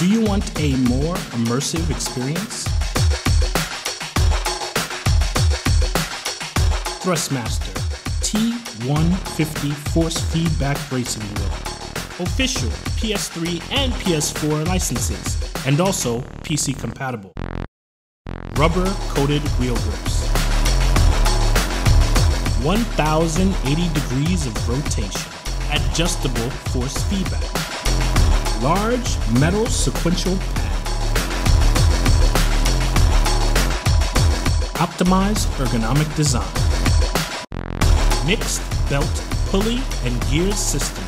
Do you want a more immersive experience? Thrustmaster T150 Force Feedback Racing Wheel. Official PS3 and PS4 licenses, and also PC compatible. Rubber coated wheel grips. 1080 degrees of rotation. Adjustable force feedback. Large metal sequential pad. Optimized ergonomic design. Mixed belt pulley and gears system.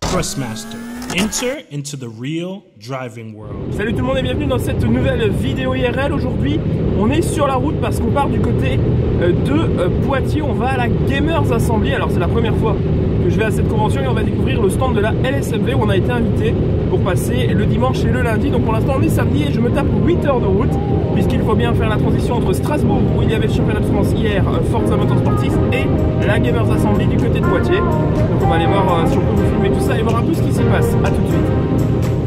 Thrustmaster. Enter into the real driving world. Salut tout le monde et bienvenue dans cette nouvelle vidéo IRL. Aujourd'hui, on est sur la route parce qu'on part du côté euh, de euh, Poitiers. On va à la Gamers Assembly. Alors, c'est la première fois que je vais à cette convention et on va découvrir le stand de la LSMV où on a été invité pour passer le dimanche et le lundi. Donc, pour l'instant, on est samedi et je me tape 8 heures de route puisqu'il faut bien faire la transition entre Strasbourg où il y avait le championnat de France hier, euh, Forza Motorsportis et la Gamers Assembly du côté de Poitiers. Donc, on va aller voir si on peut vous filmer tout ça et voir un peu ce qui s'y passe. A tout de suite.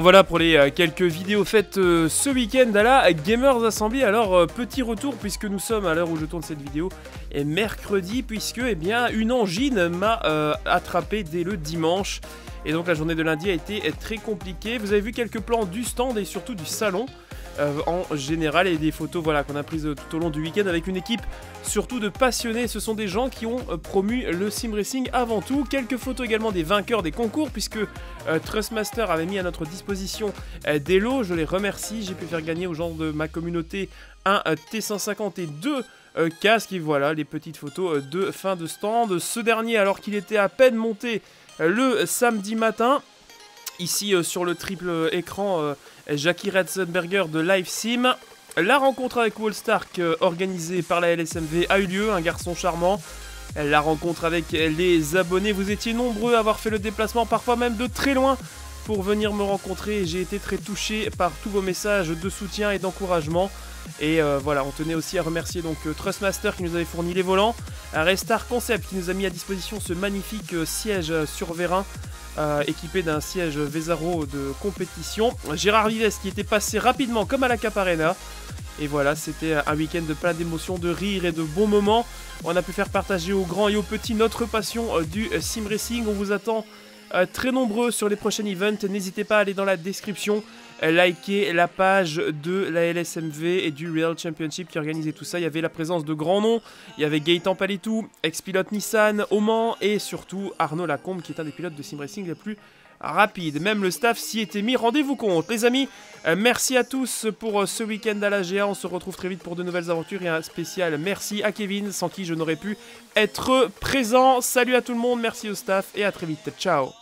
Alors voilà pour les euh, quelques vidéos faites euh, ce week-end à la Gamers Assembly. Alors euh, petit retour puisque nous sommes à l'heure où je tourne cette vidéo et mercredi puisque eh bien une angine m'a attrapé dès le dimanche et donc la journée de lundi a été très compliquée. Vous avez vu quelques plans du stand et surtout du salon. Euh, en général et des photos voilà qu'on a prises euh, tout au long du week-end avec une équipe surtout de passionnés. Ce sont des gens qui ont euh, promu le sim racing avant tout. Quelques photos également des vainqueurs des concours puisque Trustmaster avait mis à notre disposition des lots. Je les remercie. J'ai pu faire gagner aux gens de ma communauté un euh, T150 et. Et voilà les petites photos de fin de stand. Ce dernier, alors qu'il était à peine monté le samedi matin, ici euh, sur le triple écran, euh, Jackie Ratzenberger de Live Sim. La rencontre avec Wallstark euh, organisée par la LSMV a eu lieu, un garçon charmant. La rencontre avec les abonnés, vous étiez nombreux à avoir fait le déplacement, parfois même de très loin, pour venir me rencontrer. J'ai été très touché par tous vos messages de soutien et d'encouragement. Et euh, voilà, on tenait aussi à remercier donc euh, Trustmaster qui nous avait fourni les volants, Restar Concept qui nous a mis à disposition ce magnifique euh, siège sur vérin équipé d'un siège Vezaro de compétition, Gérard Vives qui était passé rapidement comme à la Caparena. Et voilà, c'était un week-end plein d'émotions, de rires et de bons moments. On a pu faire partager aux grands et aux petits notre passion du sim racing. On vous attend très nombreux sur les prochains events. N'hésitez pas à aller dans la description liker la page de la LSMV et du Real Championship qui organisait tout ça. Il y avait la présence de grands noms. Il y avait Gaëtan Paletou, ex-pilote Nissan, Oman et surtout Arnaud Lacombe qui est un des pilotes de sim racing les plus rapides. Même le staff s'y était mis. Rendez-vous compte, les amis. Euh, merci à tous pour euh, ce week-end à la GA. On se retrouve très vite pour de nouvelles aventures et un spécial merci à Kevin sans qui je n'aurais pu être présent. Salut à tout le monde, merci au staff et à très vite. Ciao